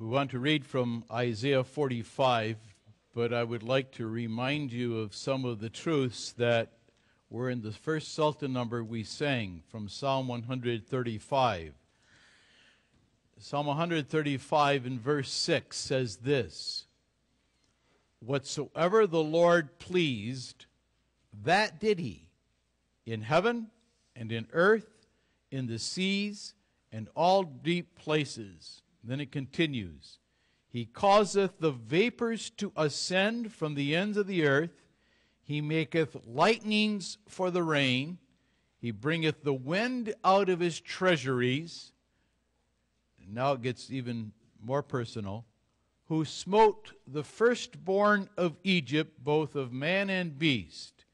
We want to read from Isaiah 45, but I would like to remind you of some of the truths that were in the first Psalter number we sang from Psalm 135. Psalm 135 in verse 6 says this Whatsoever the Lord pleased, that did he, in heaven and in earth, in the seas, and all deep places then it continues He causeth the vapors to ascend from the ends of the earth. He maketh lightnings for the rain. He bringeth the wind out of his treasuries. now it gets even more personal. Who smote the firstborn of Egypt, both of man and beast,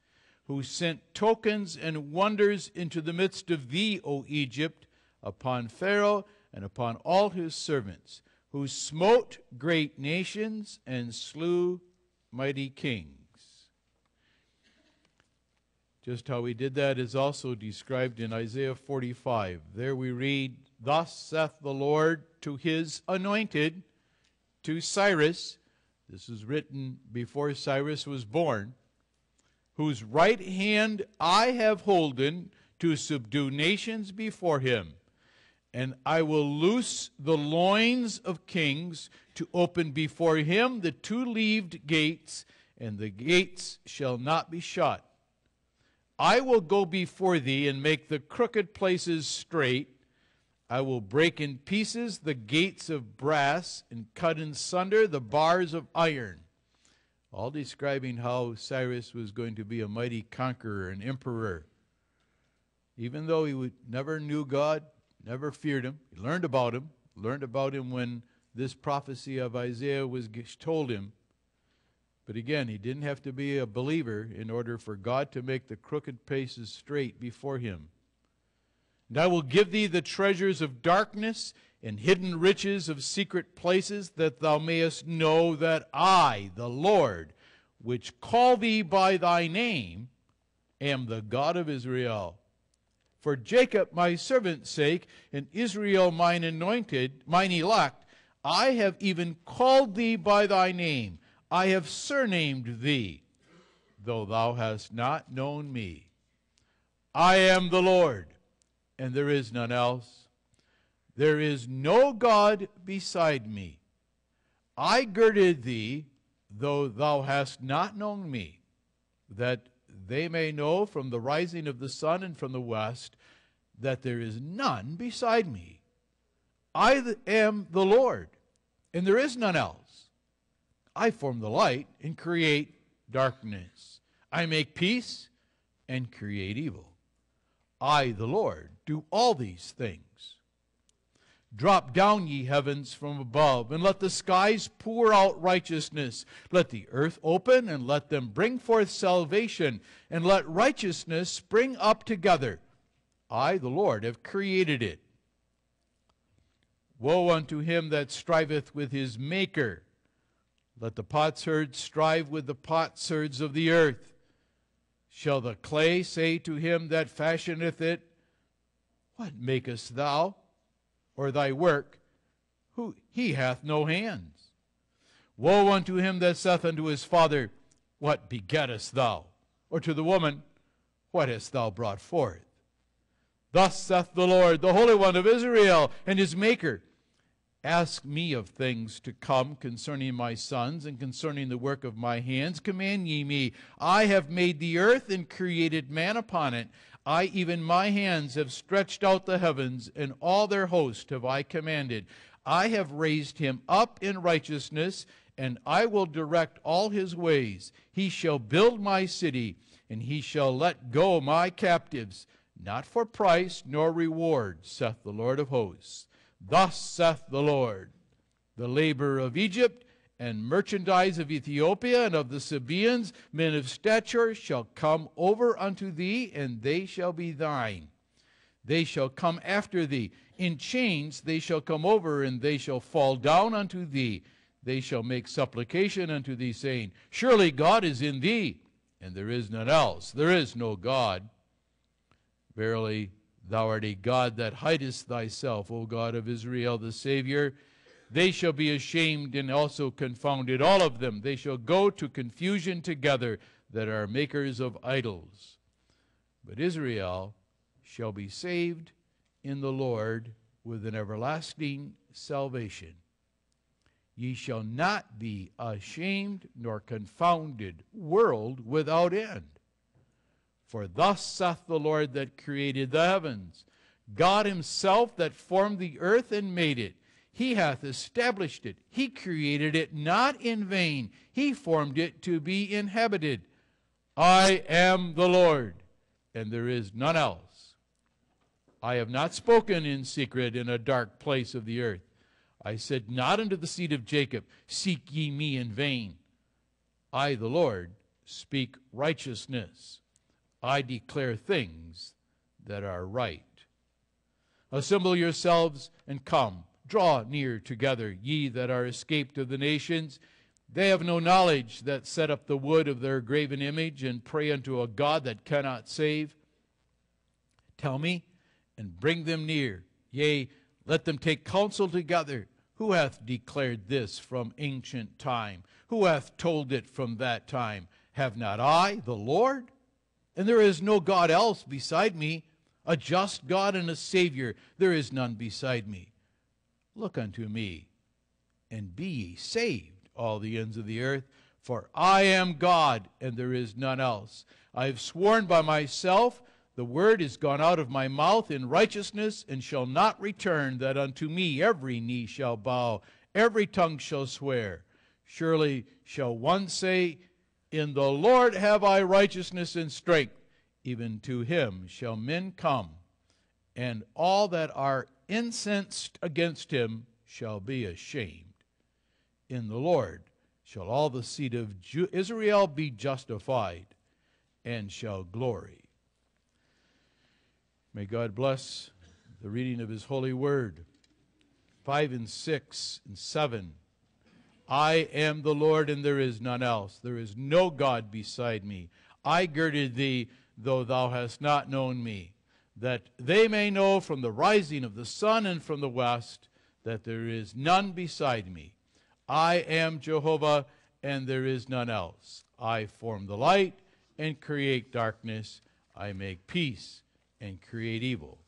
who sent tokens and wonders into the midst of thee, O Egypt, upon Pharaoh and upon all his servants, who smote great nations and slew mighty kings. Just how he did that is also described in Isaiah 45. There we read, Thus saith the Lord to his anointed, to Cyrus, this is written before Cyrus was born, whose right hand I have holden to subdue nations before him and I will loose the loins of kings to open before him the two leaved gates, and the gates shall not be shut. I will go before thee and make the crooked places straight. I will break in pieces the gates of brass and cut in sunder the bars of iron. All describing how Cyrus was going to be a mighty conqueror and emperor. Even though he would, never knew God, never feared him. He learned about him, learned about him when this prophecy of Isaiah was told him. But again, he didn't have to be a believer in order for God to make the crooked places straight before him. And I will give thee the treasures of darkness and hidden riches of secret places, that thou mayest know that I, the Lord, which call thee by thy name, am the God of Israel for Jacob my servant's sake, and Israel mine anointed, mine elect, I have even called thee by thy name. I have surnamed thee, though thou hast not known me. I am the Lord, and there is none else. There is no God beside me. I girded thee, though thou hast not known me, that they may know from the rising of the sun and from the west that there is none beside me. I am the Lord, and there is none else. I form the light and create darkness. I make peace and create evil. I, the Lord, do all these things. Drop down, ye heavens, from above, and let the skies pour out righteousness. Let the earth open, and let them bring forth salvation, and let righteousness spring up together. I, the Lord, have created it. Woe unto him that striveth with his Maker. Let the potsherds strive with the potsherds of the earth. Shall the clay say to him that fashioneth it, What makest thou? Or thy work, who he hath no hands. Woe unto him that saith unto his father, What begettest thou? Or to the woman, What hast thou brought forth? Thus saith the Lord, the Holy One of Israel, and his Maker. Ask me of things to come concerning my sons and concerning the work of my hands. Command ye me. I have made the earth and created man upon it. I, even my hands, have stretched out the heavens, and all their host have I commanded. I have raised him up in righteousness, and I will direct all his ways. He shall build my city, and he shall let go my captives, not for price nor reward, saith the Lord of hosts. Thus saith the Lord The labor of Egypt and merchandise of Ethiopia and of the Sabaeans, men of stature, shall come over unto thee, and they shall be thine. They shall come after thee. In chains they shall come over, and they shall fall down unto thee. They shall make supplication unto thee, saying, Surely God is in thee, and there is none else. There is no God. Verily, Thou art a God that hidest thyself, O God of Israel, the Savior. They shall be ashamed and also confounded, all of them. They shall go to confusion together that are makers of idols. But Israel shall be saved in the Lord with an everlasting salvation. Ye shall not be ashamed nor confounded, world without end. For thus saith the Lord that created the heavens, God himself that formed the earth and made it. He hath established it. He created it not in vain. He formed it to be inhabited. I am the Lord, and there is none else. I have not spoken in secret in a dark place of the earth. I said not unto the seed of Jacob, Seek ye me in vain. I, the Lord, speak righteousness. I declare things that are right. Assemble yourselves and come. Draw near together, ye that are escaped of the nations. They have no knowledge that set up the wood of their graven image and pray unto a God that cannot save. Tell me, and bring them near. Yea, let them take counsel together. Who hath declared this from ancient time? Who hath told it from that time? Have not I, the Lord? And there is no God else beside me, a just God and a Savior. There is none beside me. Look unto me, and be ye saved, all the ends of the earth. For I am God, and there is none else. I have sworn by myself, the word is gone out of my mouth in righteousness, and shall not return, that unto me every knee shall bow, every tongue shall swear. Surely shall one say, In the Lord have I righteousness and strength. Even to him shall men come, and all that are incensed against him shall be ashamed. In the Lord shall all the seed of Israel be justified, and shall glory. May God bless the reading of his holy word. 5 and 6 and 7. I am the Lord, and there is none else. There is no God beside me. I girded thee, though thou hast not known me, that they may know from the rising of the sun and from the west that there is none beside me. I am Jehovah, and there is none else. I form the light and create darkness. I make peace and create evil.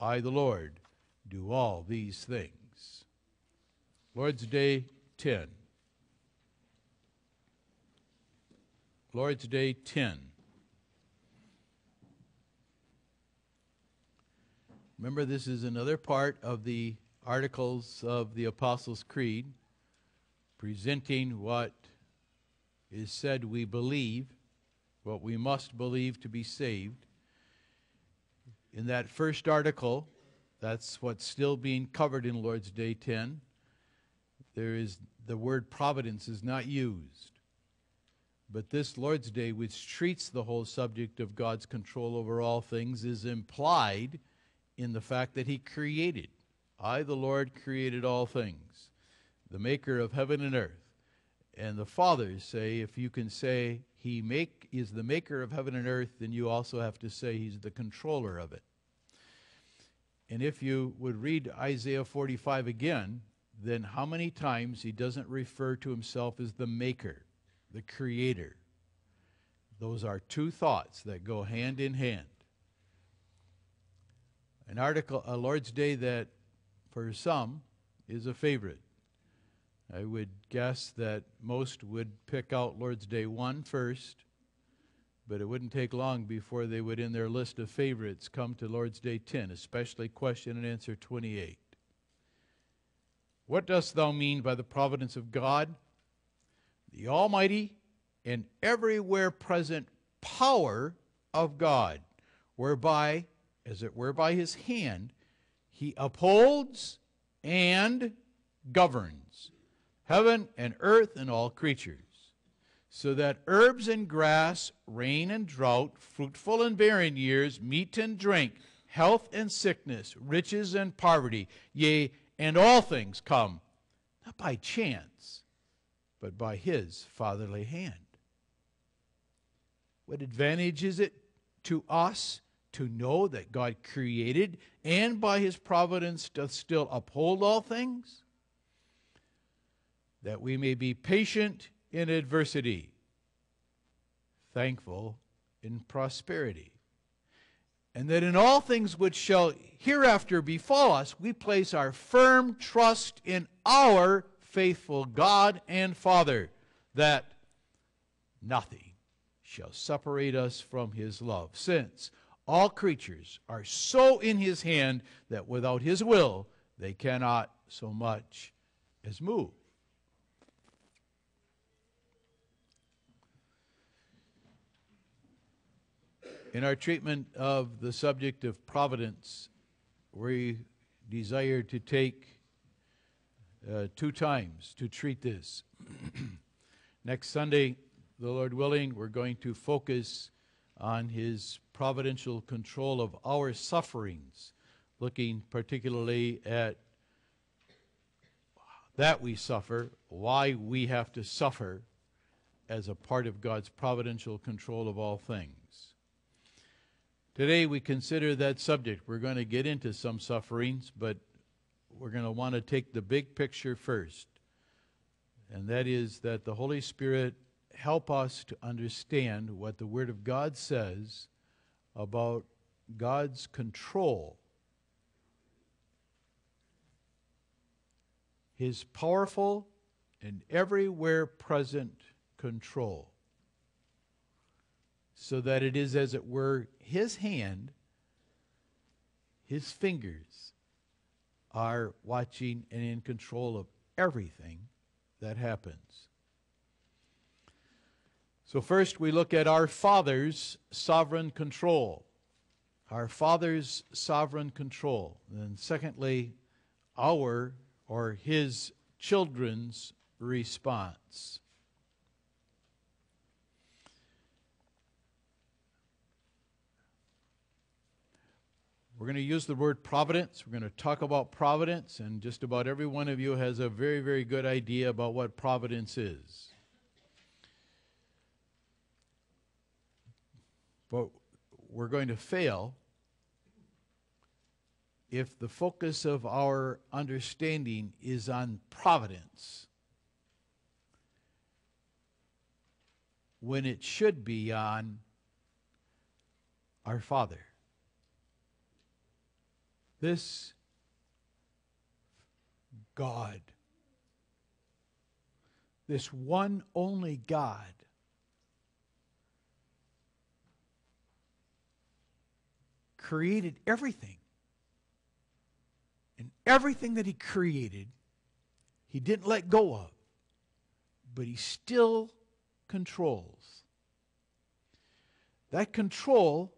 I, the Lord, do all these things. Lord's Day 10. Lord's Day 10. Remember, this is another part of the articles of the Apostles' Creed, presenting what is said we believe, what we must believe to be saved. In that first article, that's what's still being covered in Lord's Day 10. There is the word providence is not used. But this Lord's Day, which treats the whole subject of God's control over all things, is implied in the fact that He created. I, the Lord, created all things, the maker of heaven and earth. And the fathers say, if you can say he make is the maker of heaven and earth, then you also have to say he's the controller of it. And if you would read Isaiah 45 again, then how many times he doesn't refer to himself as the maker, the creator? Those are two thoughts that go hand in hand. An article, a Lord's Day that for some is a favorite. I would guess that most would pick out Lord's Day 1 first, but it wouldn't take long before they would, in their list of favorites, come to Lord's Day 10, especially question and answer 28. What dost thou mean by the providence of God? The Almighty and everywhere present power of God, whereby, as it were by his hand, he upholds and governs heaven and earth and all creatures, so that herbs and grass, rain and drought, fruitful and barren years, meat and drink, health and sickness, riches and poverty, yea, and all things come, not by chance, but by his fatherly hand. What advantage is it to us to know that God created and by his providence doth still uphold all things? that we may be patient in adversity, thankful in prosperity, and that in all things which shall hereafter befall us, we place our firm trust in our faithful God and Father, that nothing shall separate us from his love, since all creatures are so in his hand that without his will they cannot so much as move. In our treatment of the subject of providence, we desire to take uh, two times to treat this. Next Sunday, the Lord willing, we're going to focus on His providential control of our sufferings, looking particularly at that we suffer, why we have to suffer as a part of God's providential control of all things. Today we consider that subject. We're going to get into some sufferings, but we're going to want to take the big picture first. And that is that the Holy Spirit help us to understand what the Word of God says about God's control, His powerful and everywhere present control so that it is, as it were, his hand, his fingers are watching and in control of everything that happens. So, first we look at our Father's sovereign control. Our Father's sovereign control. And secondly, our or his children's response. We're going to use the word providence. We're going to talk about providence, and just about every one of you has a very, very good idea about what providence is. But we're going to fail if the focus of our understanding is on providence when it should be on our Father. This God, this one only God, created everything. And everything that He created, He didn't let go of, but He still controls. That control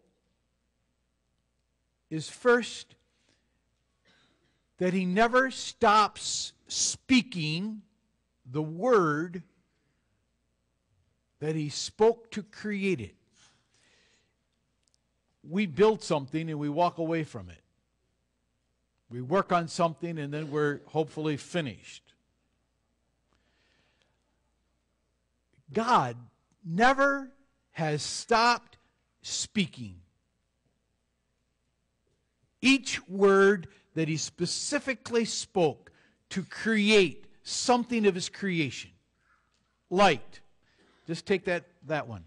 is first that he never stops speaking the word that he spoke to create it. We build something and we walk away from it. We work on something and then we're hopefully finished. God never has stopped speaking. Each word that he specifically spoke to create something of his creation. Light. Just take that, that one.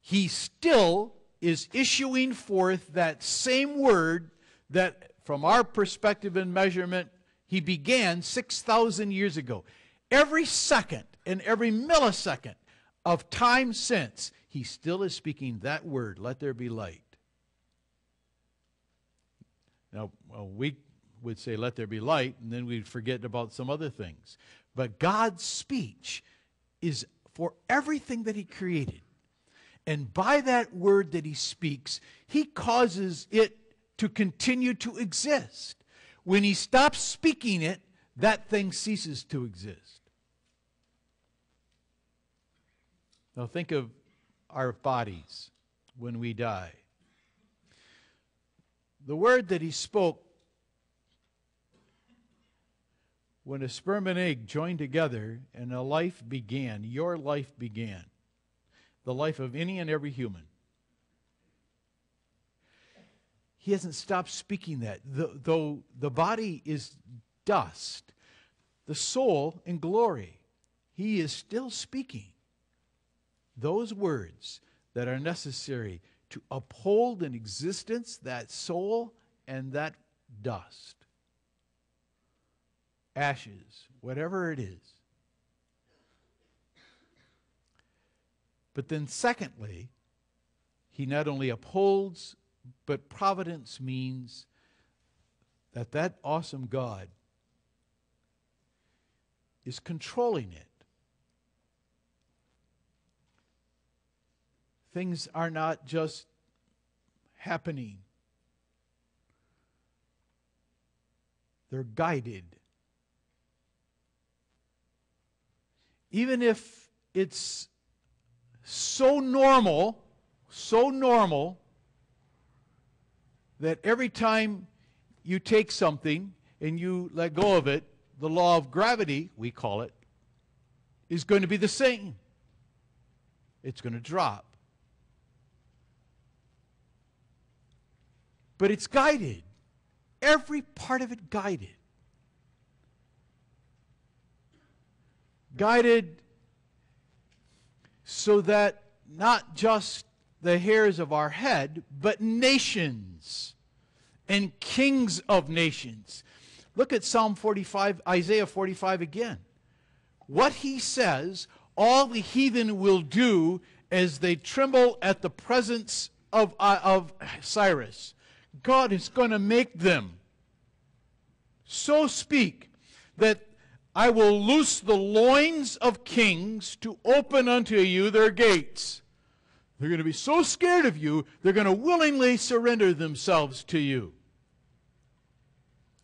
He still is issuing forth that same word that, from our perspective and measurement, he began 6,000 years ago. Every second and every millisecond of time since, he still is speaking that word, let there be light. Now, we would say, Let there be light, and then we'd forget about some other things. But God's speech is for everything that He created. And by that word that He speaks, He causes it to continue to exist. When He stops speaking it, that thing ceases to exist. Now think of our bodies when we die. The word that He spoke when a sperm and egg joined together and a life began, your life began, the life of any and every human. He hasn't stopped speaking that. though the body is dust, the soul in glory. he is still speaking those words that are necessary to uphold in existence that soul and that dust, ashes, whatever it is. But then, secondly, he not only upholds, but providence means that that awesome God is controlling it. Things are not just happening, they're guided. Even if it's so normal, so normal, that every time you take something and you let go of it, the law of gravity, we call it, is going to be the same. It's going to drop. But it's guided. Every part of it guided. Guided so that not just the hairs of our head, but nations and kings of nations. Look at Psalm 45, Isaiah 45 again. What he says, all the heathen will do as they tremble at the presence of, uh, of Cyrus. God is going to make them so speak that I will loose the loins of kings to open unto you their gates. They're going to be so scared of you, they're going to willingly surrender themselves to you.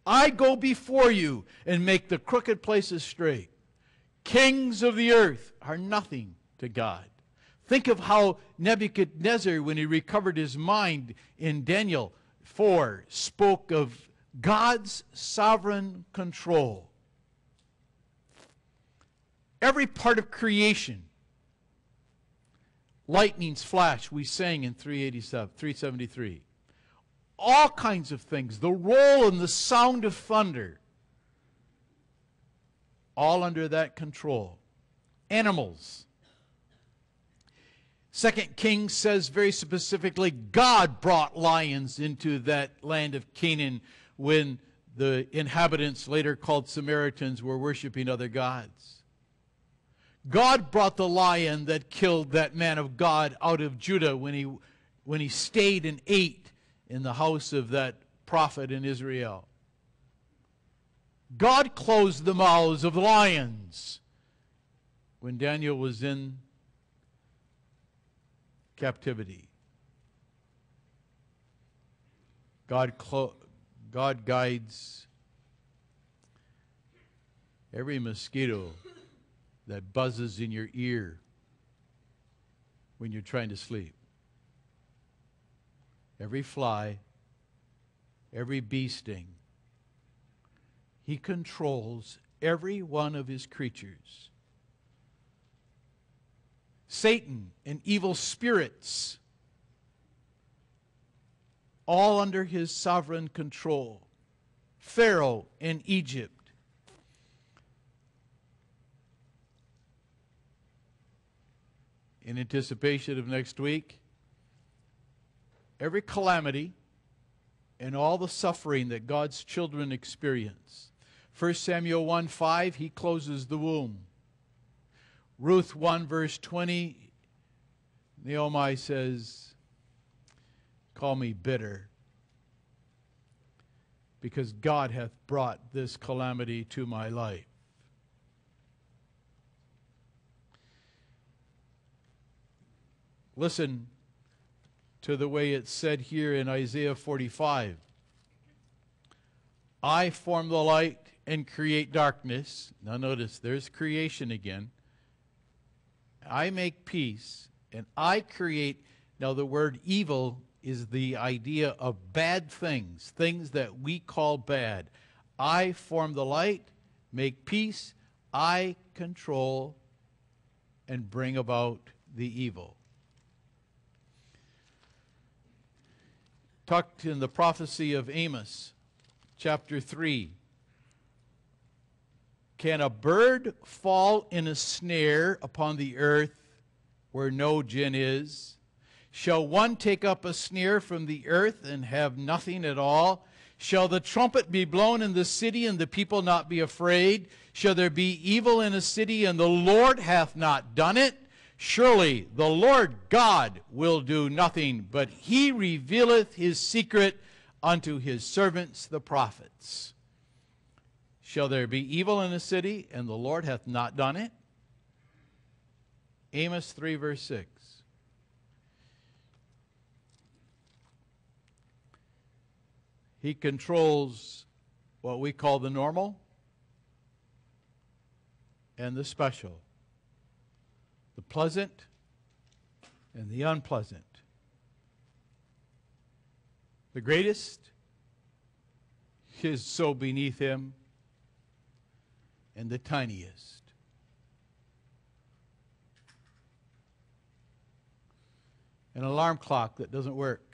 I go before you and make the crooked places straight. Kings of the earth are nothing to God. Think of how Nebuchadnezzar, when he recovered his mind in Daniel 4, spoke of God's sovereign control. Every part of creation, lightnings flash, we sang in 387, 373 all kinds of things, the roll and the sound of thunder, all under that control. Animals. Second Kings says very specifically, God brought lions into that land of Canaan when the inhabitants, later called Samaritans, were worshiping other gods. God brought the lion that killed that man of God out of Judah when he, when he stayed and ate in the house of that prophet in Israel. God closed the mouths of lions when Daniel was in captivity. God, God guides every mosquito that buzzes in your ear when you're trying to sleep every fly, every bee sting. He controls every one of his creatures. Satan and evil spirits, all under his sovereign control. Pharaoh in Egypt. In anticipation of next week, every calamity and all the suffering that God's children experience. 1 Samuel 1 5, he closes the womb. Ruth 1 verse 20, Naomi says, Call me bitter, because God hath brought this calamity to my life. Listen to the way it's said here in Isaiah 45. I form the light and create darkness. Now, notice there's creation again. I make peace and I create. Now, the word evil is the idea of bad things, things that we call bad. I form the light, make peace, I control and bring about the evil. Tucked in the prophecy of Amos, chapter 3. Can a bird fall in a snare upon the earth where no gin is? Shall one take up a snare from the earth and have nothing at all? Shall the trumpet be blown in the city and the people not be afraid? Shall there be evil in a city and the Lord hath not done it? Surely the Lord God will do nothing, but he revealeth his secret unto his servants the prophets. Shall there be evil in a city and the Lord hath not done it? Amos 3, verse 6. He controls what we call the normal and the special, the pleasant and the unpleasant, the greatest is so beneath him, and the tiniest. An alarm clock that doesn't work.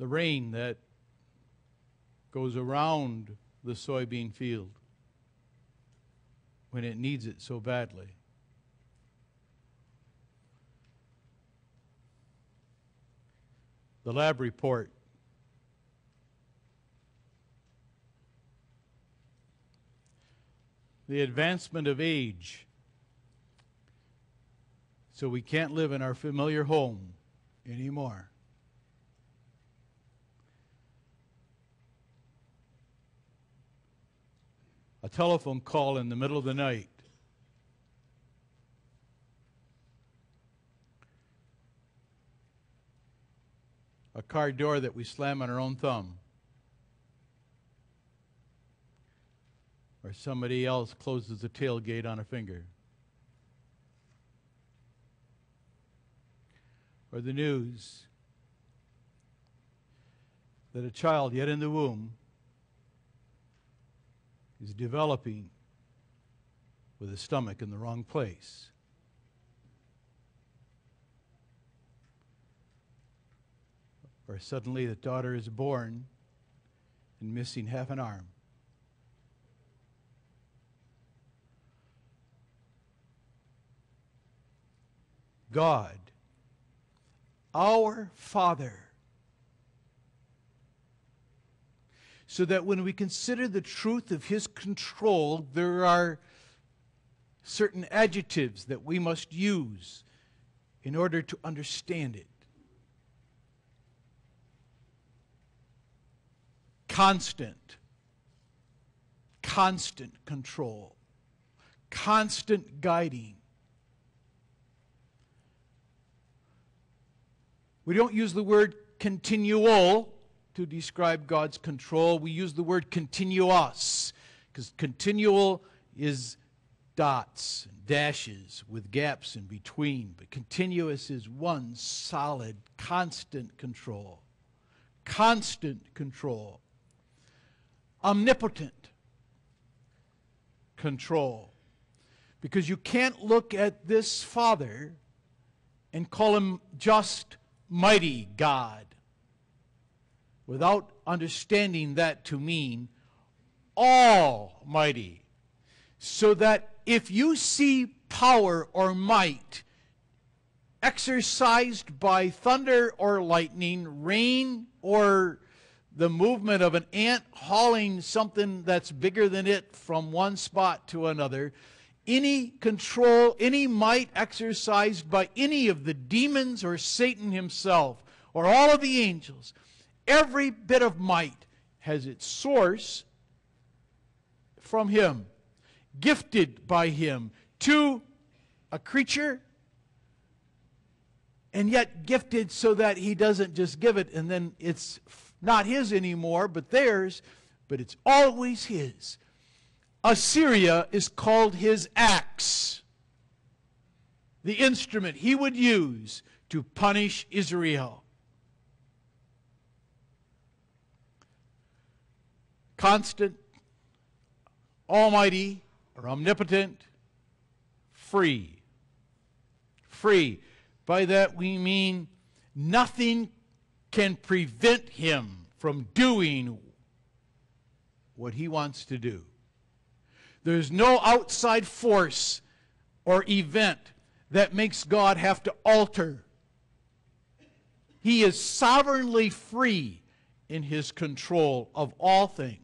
the rain that goes around the soybean field when it needs it so badly. The lab report the advancement of age. So we can't live in our familiar home anymore. A telephone call in the middle of the night. A car door that we slam on our own thumb. Or somebody else closes the tailgate on a finger. Or the news that a child yet in the womb is developing with his stomach in the wrong place. Or suddenly the daughter is born and missing half an arm. God, our Father, so that when we consider the truth of his control, there are certain adjectives that we must use in order to understand it. Constant, constant control, constant guiding. We don't use the word continual to describe God's control. We use the word continuous because continual is dots, and dashes with gaps in between, but continuous is one solid, constant control. Constant control. Omnipotent control. Because you can't look at this Father and call him just mighty God without understanding that to mean almighty. So that if you see power or might exercised by thunder or lightning, rain or the movement of an ant hauling something that's bigger than it from one spot to another, any control, any might exercised by any of the demons or Satan himself or all of the angels Every bit of might has its source from Him, gifted by Him to a creature, and yet gifted so that He doesn't just give it and then it's not His anymore, but theirs, but it's always His. Assyria is called His axe, the instrument He would use to punish Israel. Constant, almighty, or omnipotent, free. Free. By that we mean nothing can prevent him from doing what he wants to do. There's no outside force or event that makes God have to alter. He is sovereignly free in his control of all things.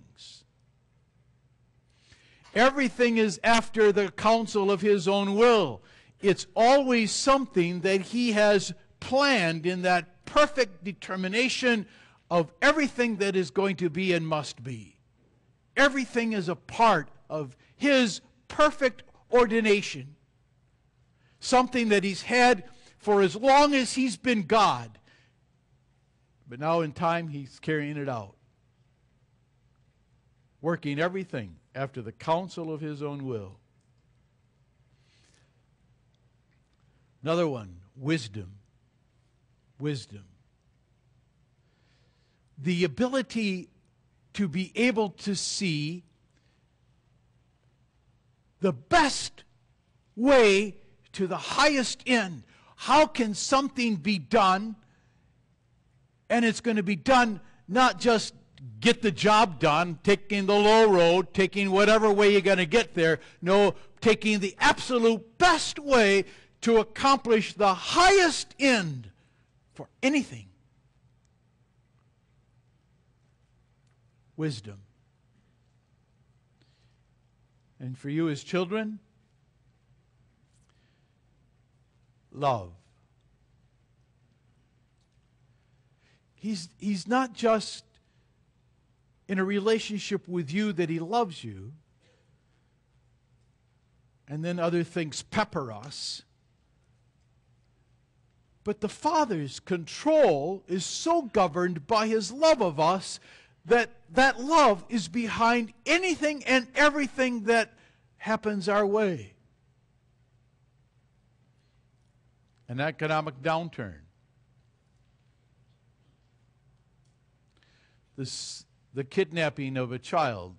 Everything is after the counsel of his own will. It's always something that he has planned in that perfect determination of everything that is going to be and must be. Everything is a part of his perfect ordination. Something that he's had for as long as he's been God. But now in time, he's carrying it out. Working everything after the counsel of his own will. Another one, wisdom. Wisdom. The ability to be able to see the best way to the highest end. How can something be done? And it's going to be done not just get the job done, taking the low road, taking whatever way you're going to get there. No, taking the absolute best way to accomplish the highest end for anything. Wisdom. And for you as children, love. He's, he's not just in a relationship with you that he loves you, and then other things pepper us. But the Father's control is so governed by his love of us that that love is behind anything and everything that happens our way. An economic downturn. This, the kidnapping of a child.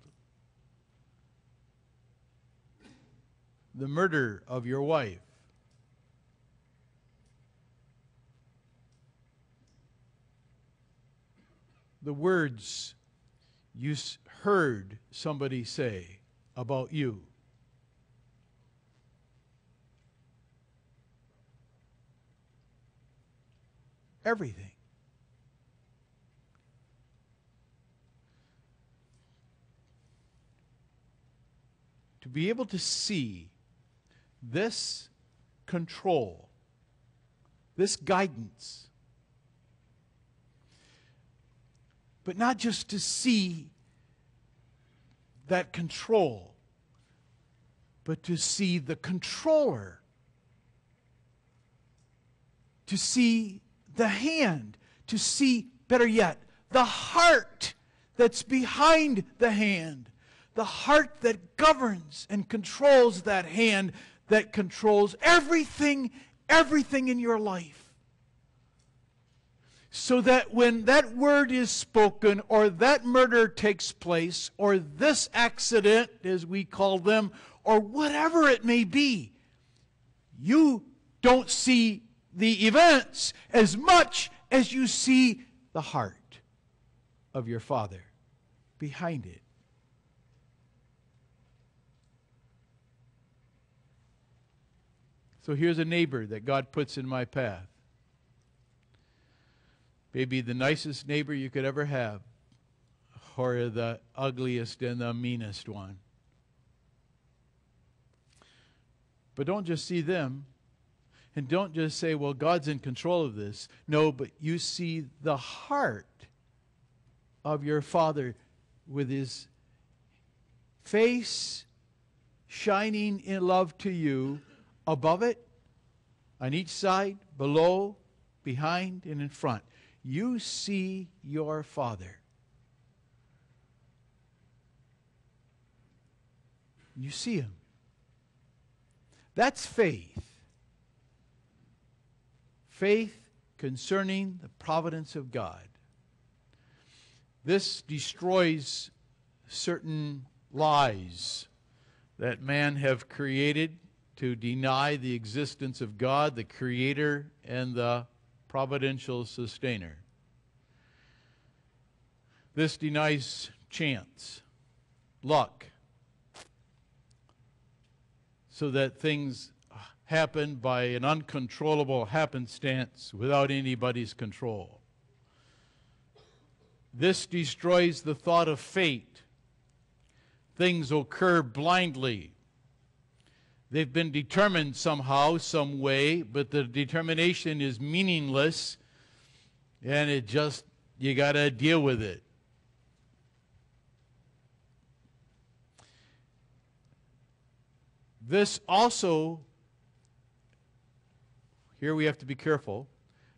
The murder of your wife. The words you heard somebody say about you. Everything. To be able to see this control, this guidance, but not just to see that control, but to see the controller, to see the hand, to see, better yet, the heart that's behind the hand, the heart that governs and controls that hand that controls everything, everything in your life so that when that word is spoken, or that murder takes place, or this accident, as we call them, or whatever it may be, you don't see the events as much as you see the heart of your Father behind it. So here's a neighbor that God puts in my path maybe the nicest neighbor you could ever have, or the ugliest and the meanest one. But don't just see them. And don't just say, well, God's in control of this. No, but you see the heart of your Father with his face shining in love to you above it, on each side, below, behind, and in front you see your Father. You see Him. That's faith. Faith concerning the providence of God. This destroys certain lies that man have created to deny the existence of God, the Creator, and the providential sustainer. This denies chance, luck, so that things happen by an uncontrollable happenstance without anybody's control. This destroys the thought of fate. Things occur blindly. They've been determined somehow, some way, but the determination is meaningless, and it just, you got to deal with it. This also here we have to be careful.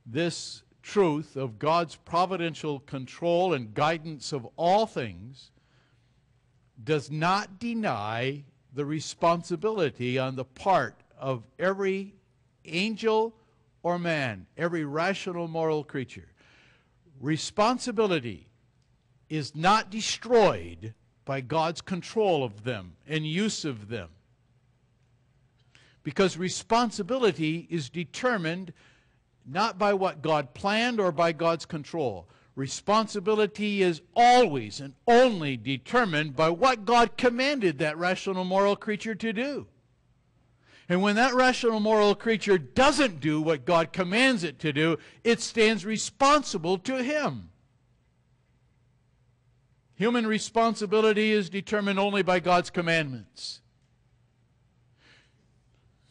This truth of God's providential control and guidance of all things does not deny the responsibility on the part of every angel or man, every rational moral creature. Responsibility is not destroyed by God's control of them and use of them because responsibility is determined not by what God planned or by God's control. Responsibility is always and only determined by what God commanded that rational moral creature to do. And when that rational moral creature doesn't do what God commands it to do, it stands responsible to Him. Human responsibility is determined only by God's commandments.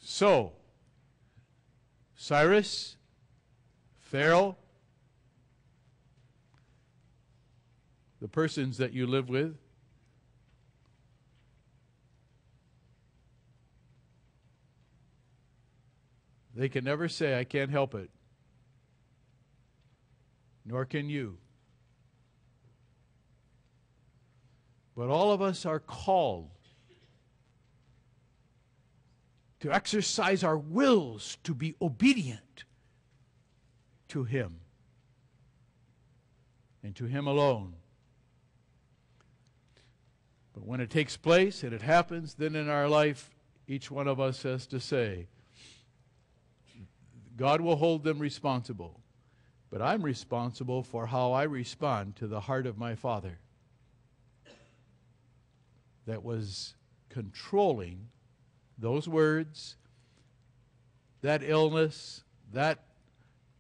So, Cyrus, Pharaoh, the persons that you live with, they can never say, I can't help it. Nor can you. But all of us are called to exercise our wills to be obedient to Him and to Him alone. But when it takes place and it happens, then in our life, each one of us has to say, God will hold them responsible, but I'm responsible for how I respond to the heart of my Father that was controlling those words, that illness, that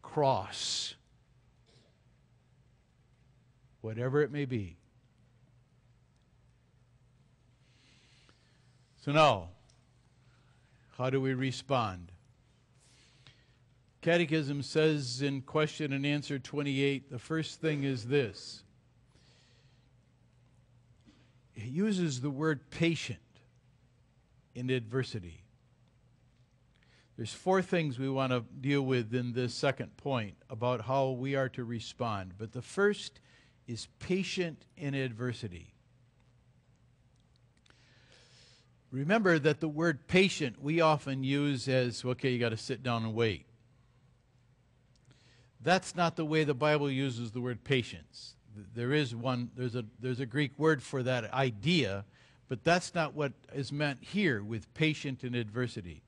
cross, whatever it may be. So now, how do we respond? Catechism says in question and answer 28, the first thing is this. It uses the word patient in adversity. There's four things we want to deal with in this second point about how we are to respond. But the first is patient in adversity. Remember that the word patient we often use as, okay, you got to sit down and wait. That's not the way the Bible uses the word patience. There is one, there's a, there's a Greek word for that idea, but that's not what is meant here with patient in adversity.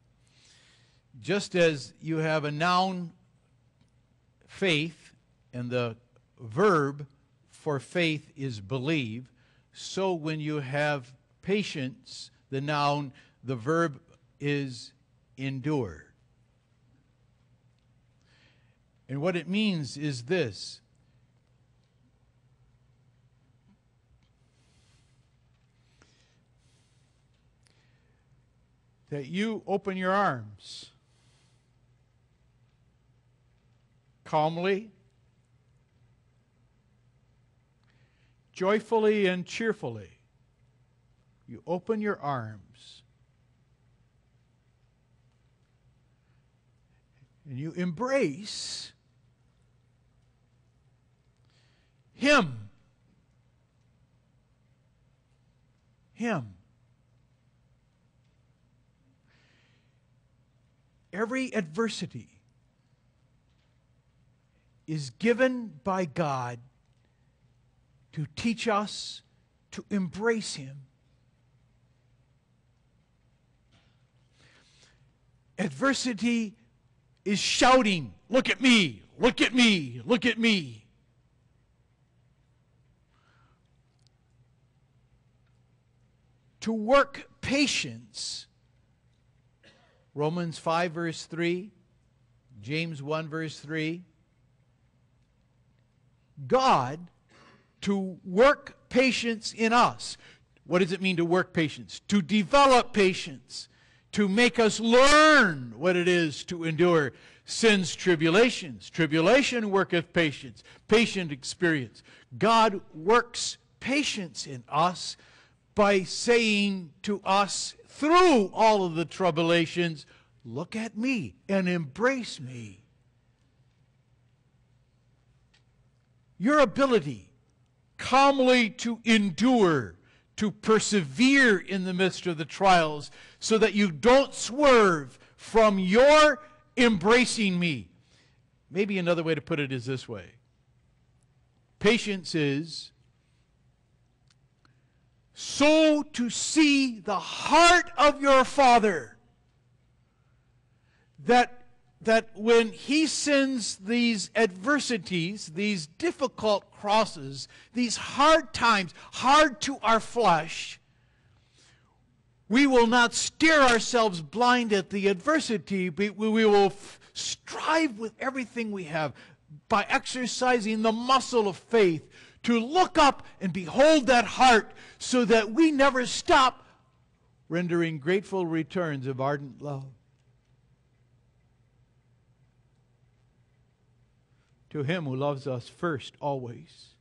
Just as you have a noun, faith, and the verb for faith is believe, so when you have patience, the noun, the verb is endure. And what it means is this that you open your arms calmly, joyfully, and cheerfully. You open your arms and you embrace Him. Him. every adversity is given by God to teach us to embrace Him. Adversity is shouting, Look at me, look at me, look at me. To work patience, Romans 5, verse 3, James 1, verse 3. God to work patience in us. What does it mean to work patience? To develop patience to make us learn what it is to endure sin's tribulations. Tribulation worketh patience, patient experience. God works patience in us by saying to us through all of the tribulations, Look at me and embrace me. Your ability calmly to endure, to persevere in the midst of the trials, so that you don't swerve from your embracing me. Maybe another way to put it is this way patience is so to see the heart of your Father that, that when He sends these adversities, these difficult crosses, these hard times, hard to our flesh, we will not stare ourselves blind at the adversity, but we will strive with everything we have by exercising the muscle of faith to look up and behold that heart so that we never stop rendering grateful returns of ardent love. To him who loves us first, always.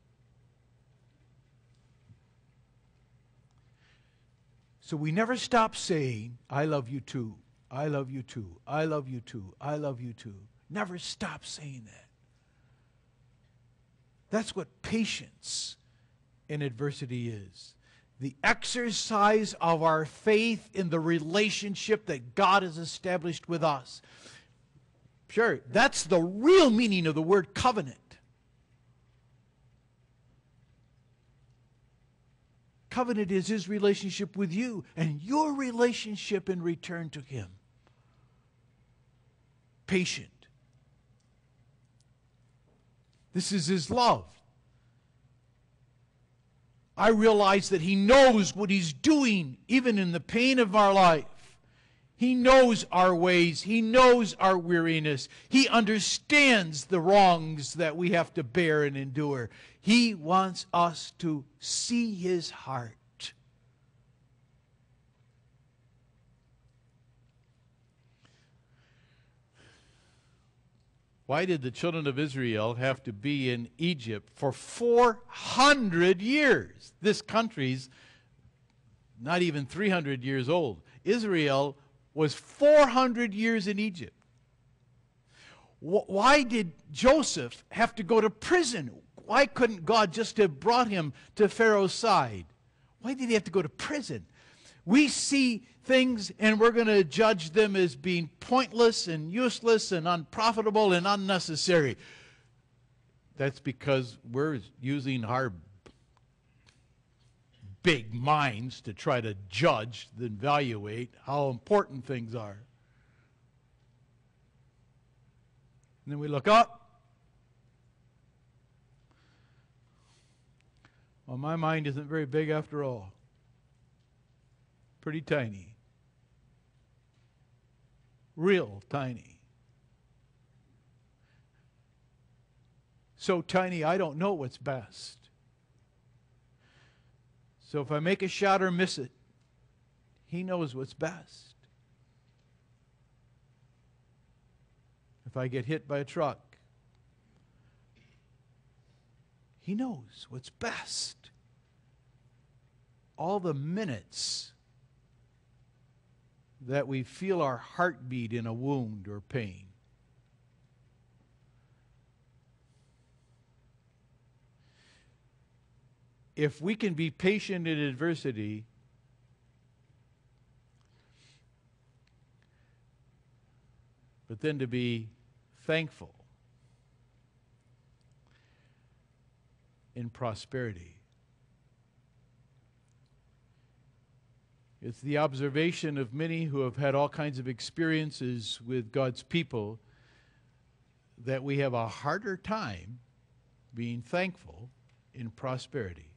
So we never stop saying, I love you too. I love you too. I love you too. I love you too. Never stop saying that. That's what patience in adversity is. The exercise of our faith in the relationship that God has established with us. Sure, that's the real meaning of the word covenant. Covenant is his relationship with you and your relationship in return to him. Patient. This is his love. I realize that he knows what he's doing, even in the pain of our life. He knows our ways. He knows our weariness. He understands the wrongs that we have to bear and endure. He wants us to see his heart. Why did the children of Israel have to be in Egypt for 400 years? This country's not even 300 years old. Israel was 400 years in Egypt. Why did Joseph have to go to prison? Why couldn't God just have brought him to Pharaoh's side? Why did he have to go to prison? We see things and we're going to judge them as being pointless and useless and unprofitable and unnecessary. That's because we're using our big minds to try to judge and evaluate how important things are. And then we look up. Well, my mind isn't very big after all. Pretty tiny real tiny. So tiny, I don't know what's best. So if I make a shot or miss it, he knows what's best. If I get hit by a truck, he knows what's best. All the minutes that we feel our heartbeat in a wound or pain. If we can be patient in adversity, but then to be thankful in prosperity. It's the observation of many who have had all kinds of experiences with God's people that we have a harder time being thankful in prosperity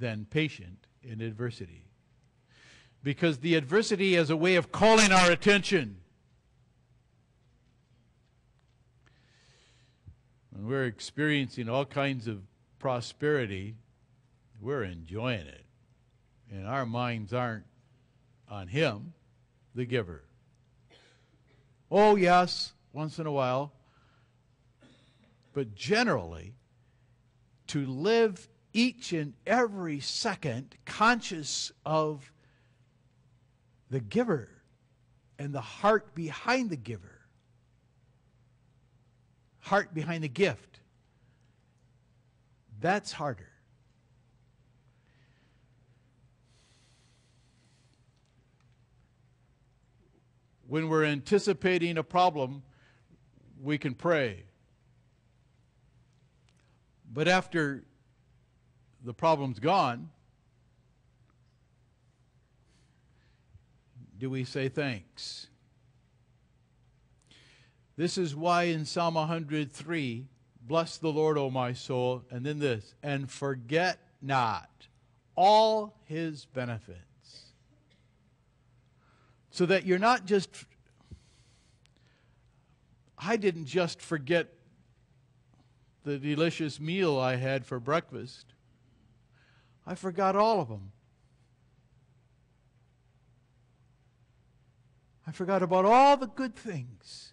than patient in adversity. Because the adversity is a way of calling our attention. When we're experiencing all kinds of prosperity, we're enjoying it. And our minds aren't on Him, the giver. Oh, yes, once in a while. But generally, to live each and every second conscious of the giver and the heart behind the giver, heart behind the gift. That's harder. When we're anticipating a problem, we can pray. But after the problem's gone, do we say thanks? This is why in Psalm 103, bless the Lord, O my soul, and then this, and forget not all his benefits. So that you're not just, I didn't just forget the delicious meal I had for breakfast. I forgot all of them. I forgot about all the good things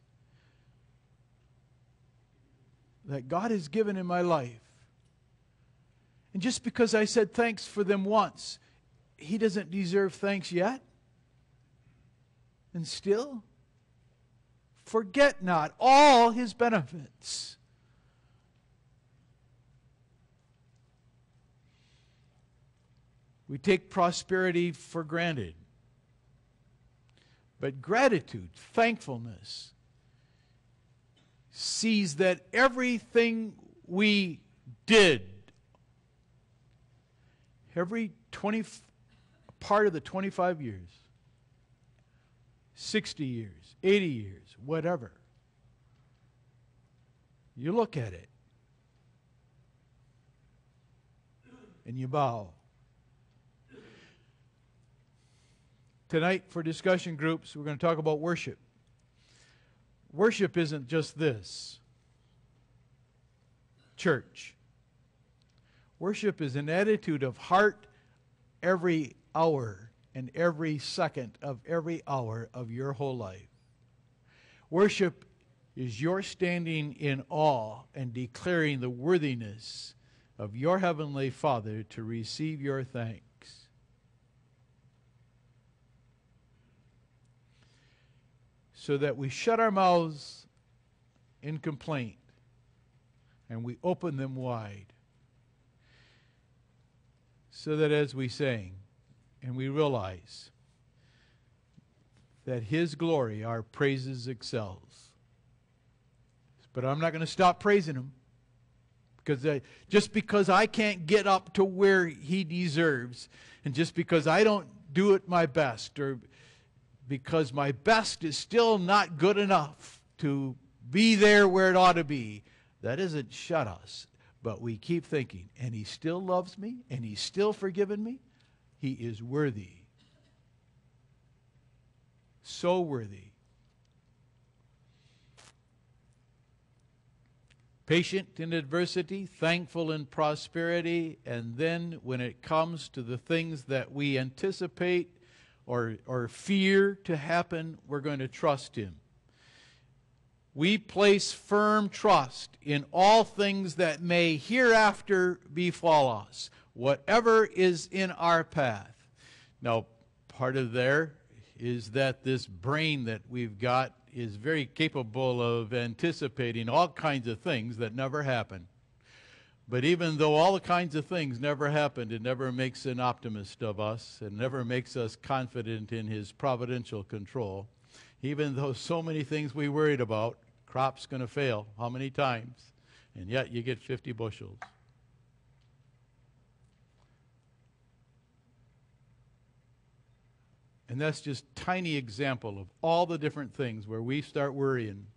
that God has given in my life. And just because I said thanks for them once, He doesn't deserve thanks yet. And still, forget not all His benefits. We take prosperity for granted. But gratitude, thankfulness, sees that everything we did, every 20 part of the 25 years, 60 years, 80 years, whatever, you look at it and you bow. Tonight, for discussion groups, we're going to talk about worship. Worship isn't just this church. Worship is an attitude of heart every hour and every second of every hour of your whole life. Worship is your standing in awe and declaring the worthiness of your heavenly Father to receive your thanks. So that we shut our mouths in complaint and we open them wide. So that as we sing and we realize that His glory, our praises excels. But I'm not going to stop praising Him because I, just because I can't get up to where He deserves, and just because I don't do it my best, or because my best is still not good enough to be there where it ought to be. That doesn't shut us, but we keep thinking, and He still loves me, and He's still forgiven me. He is worthy. So worthy. Patient in adversity, thankful in prosperity, and then when it comes to the things that we anticipate or, or fear to happen, we're going to trust Him. We place firm trust in all things that may hereafter befall us, whatever is in our path. Now, part of there is that this brain that we've got is very capable of anticipating all kinds of things that never happen. But even though all the kinds of things never happened, it never makes an optimist of us. It never makes us confident in his providential control. Even though so many things we worried about, crop's going to fail, how many times? And yet you get 50 bushels. And that's just tiny example of all the different things where we start worrying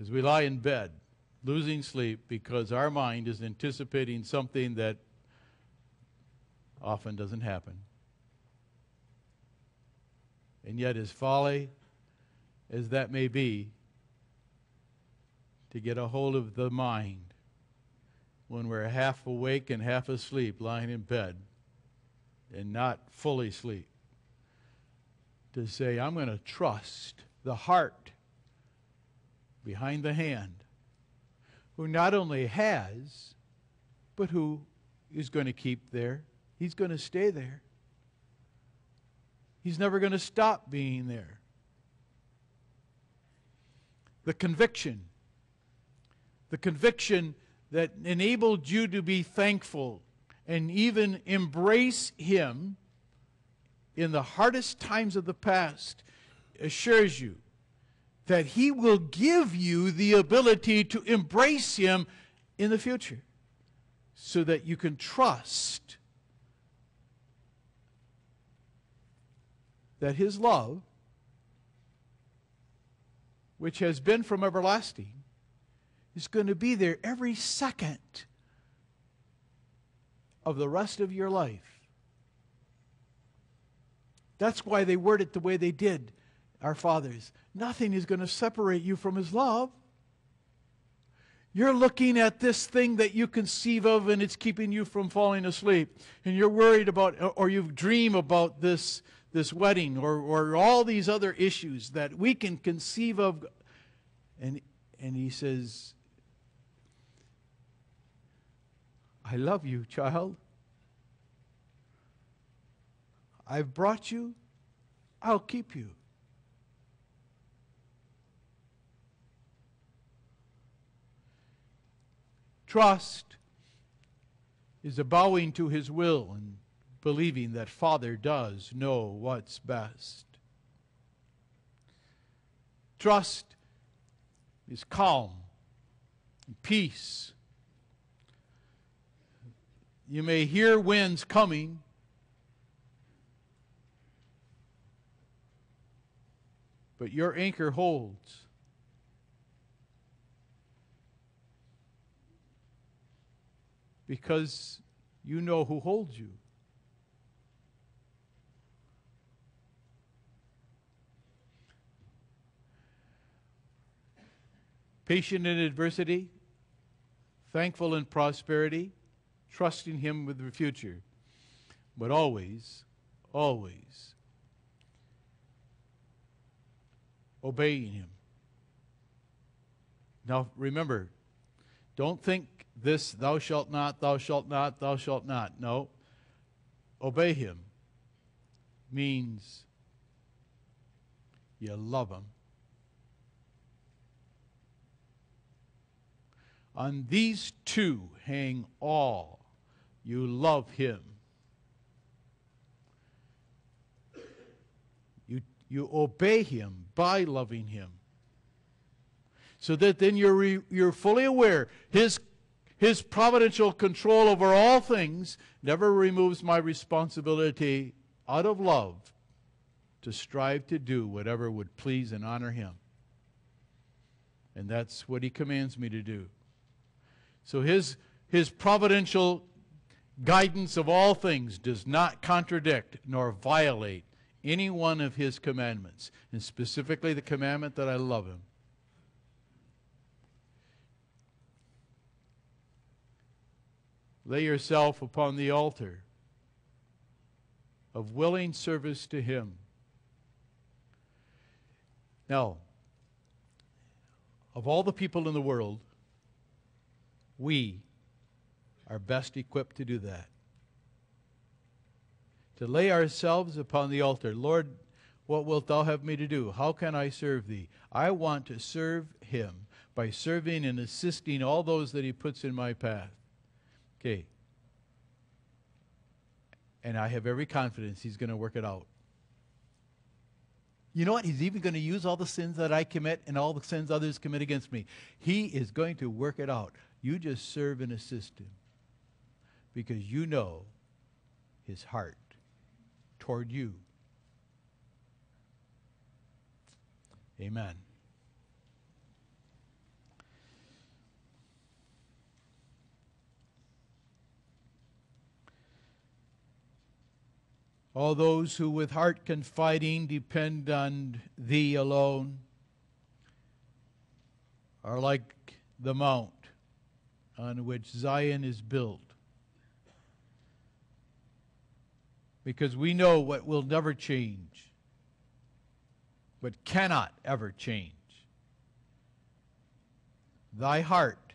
as we lie in bed losing sleep because our mind is anticipating something that often doesn't happen. And yet, as folly as that may be, to get a hold of the mind when we're half awake and half asleep, lying in bed, and not fully asleep, to say, I'm going to trust the heart behind the hand, who not only has, but who is going to keep there. He's going to stay there. He's never going to stop being there. The conviction, the conviction that enabled you to be thankful and even embrace Him in the hardest times of the past assures you that He will give you the ability to embrace Him in the future so that you can trust that His love, which has been from everlasting, is going to be there every second of the rest of your life. That's why they word it the way they did, our fathers. Nothing is going to separate you from His love. You're looking at this thing that you conceive of and it's keeping you from falling asleep. And you're worried about, or you dream about this, this wedding or, or all these other issues that we can conceive of. And, and he says, I love you, child. I've brought you, I'll keep you. Trust is a bowing to his will and believing that Father does know what's best. Trust is calm and peace. You may hear winds coming, but your anchor holds. Because you know who holds you. Patient in adversity, thankful in prosperity, trusting Him with the future, but always, always obeying Him. Now remember, don't think this, thou shalt not, thou shalt not, thou shalt not. No. Obey Him means you love Him. On these two hang all. You love Him. You, you obey Him by loving Him. So that then you're, re, you're fully aware His, His providential control over all things never removes my responsibility out of love to strive to do whatever would please and honor Him. And that's what He commands me to do. So his, his providential guidance of all things does not contradict nor violate any one of his commandments, and specifically the commandment that I love him. Lay yourself upon the altar of willing service to him. Now, of all the people in the world, we are best equipped to do that. To lay ourselves upon the altar. Lord, what wilt thou have me to do? How can I serve thee? I want to serve him by serving and assisting all those that he puts in my path. Okay. And I have every confidence he's going to work it out. You know what? He's even going to use all the sins that I commit and all the sins others commit against me. He is going to work it out. You just serve and assist him because you know his heart toward you. Amen. All those who with heart confiding depend on Thee alone are like the mount on which Zion is built. Because we know what will never change, but cannot ever change. Thy heart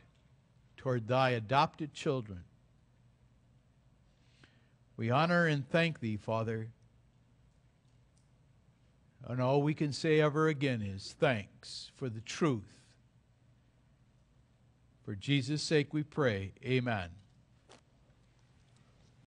toward thy adopted children. We honor and thank thee, Father. And all we can say ever again is thanks for the truth. For Jesus' sake we pray. Amen.